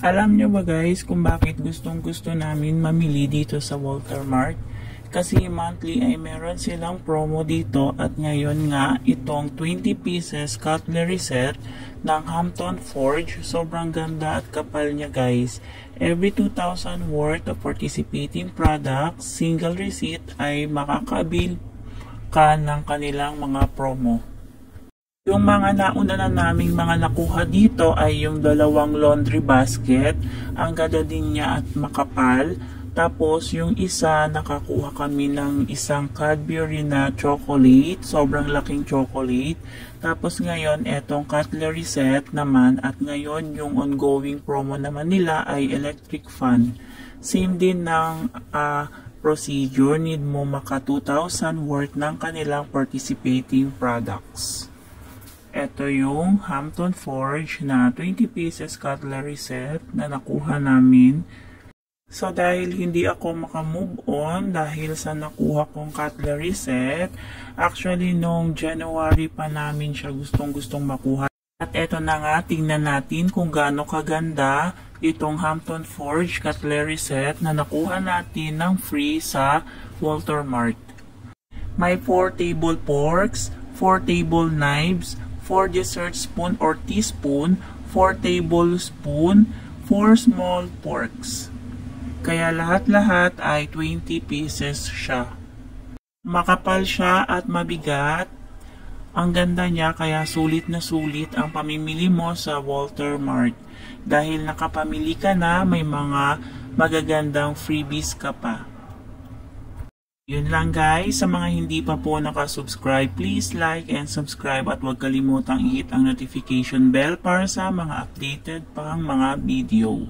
Alam nyo ba guys kung bakit gustong gusto namin mamili dito sa Walter Mart? Kasi monthly ay meron silang promo dito at ngayon nga itong 20 pieces cutlery set ng Hampton Forge. Sobrang ganda at kapal niya guys. Every 2,000 worth of participating products, single receipt ay makakabil ka ng kanilang mga promo. Yung mga nauna na naming mga nakuha dito ay yung dalawang laundry basket. Ang ganda din niya at makapal. Tapos yung isa nakakuha kami ng isang Cadbury na chocolate. Sobrang laking chocolate. Tapos ngayon etong cutlery set naman at ngayon yung ongoing promo naman nila ay electric fan. Same din ng uh, procedure. Need mo maka 2,000 worth ng kanilang participating products. Ito yung Hampton Forge na 20 pieces cutlery set na nakuha namin. So dahil hindi ako makamove on dahil sa nakuha kong cutlery set, actually nung January pa namin siya gustong gustong makuha. At eto na nga, tingnan natin kung gaano kaganda itong Hampton Forge cutlery set na nakuha natin ng free sa Walter Mart. May 4 table forks, 4 table knives, 4 dessert spoon or teaspoon, 4 tablespoon, 4 small forks. Kaya lahat-lahat ay 20 pieces siya. Makapal siya at mabigat. Ang ganda niya kaya sulit na sulit ang pamimili mo sa Walter Mart. Dahil nakapamili ka na, may mga magagandang freebies ka pa. Yun lang guys, sa mga hindi pa po nakasubscribe, please like and subscribe at huwag kalimutang i-hit ang notification bell para sa mga updated pang mga video.